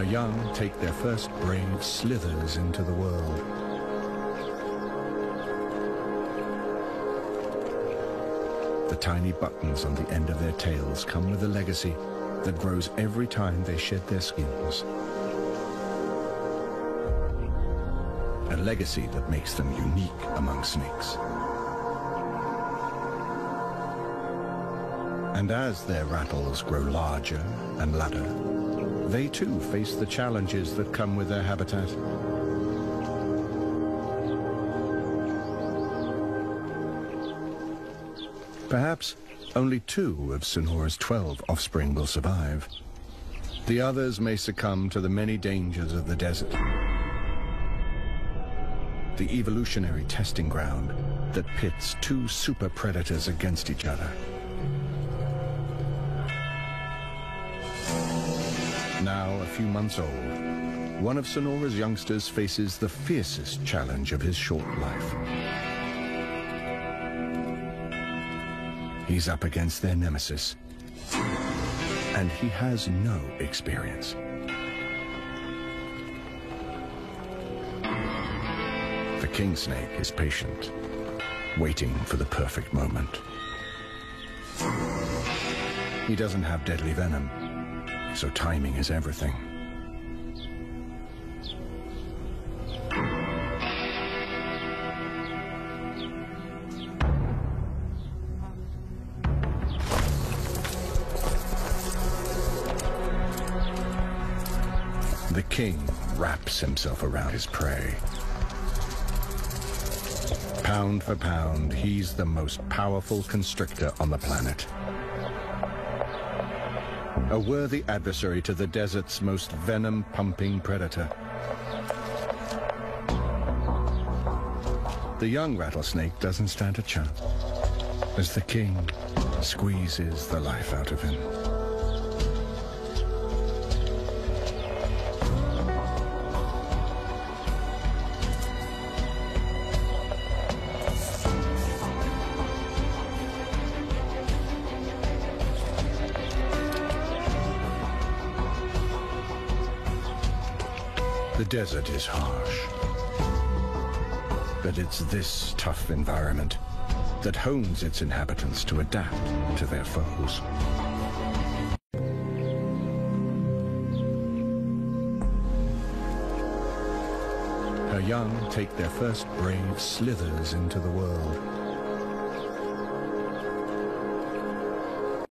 Her young take their first brave slithers into the world. The tiny buttons on the end of their tails come with a legacy that grows every time they shed their skins. A legacy that makes them unique among snakes. And as their rattles grow larger and ladder, they too face the challenges that come with their habitat. Perhaps only two of Sonora's 12 offspring will survive. The others may succumb to the many dangers of the desert. The evolutionary testing ground that pits two super predators against each other. Now a few months old, one of Sonora's youngsters faces the fiercest challenge of his short life. He's up against their nemesis, and he has no experience. The king snake is patient, waiting for the perfect moment. He doesn't have deadly venom, so timing is everything. The king wraps himself around his prey. Pound for pound, he's the most powerful constrictor on the planet. A worthy adversary to the desert's most venom-pumping predator. The young rattlesnake doesn't stand a chance as the king squeezes the life out of him. The desert is harsh. But it's this tough environment that hones its inhabitants to adapt to their foes. Her young take their first brave slithers into the world.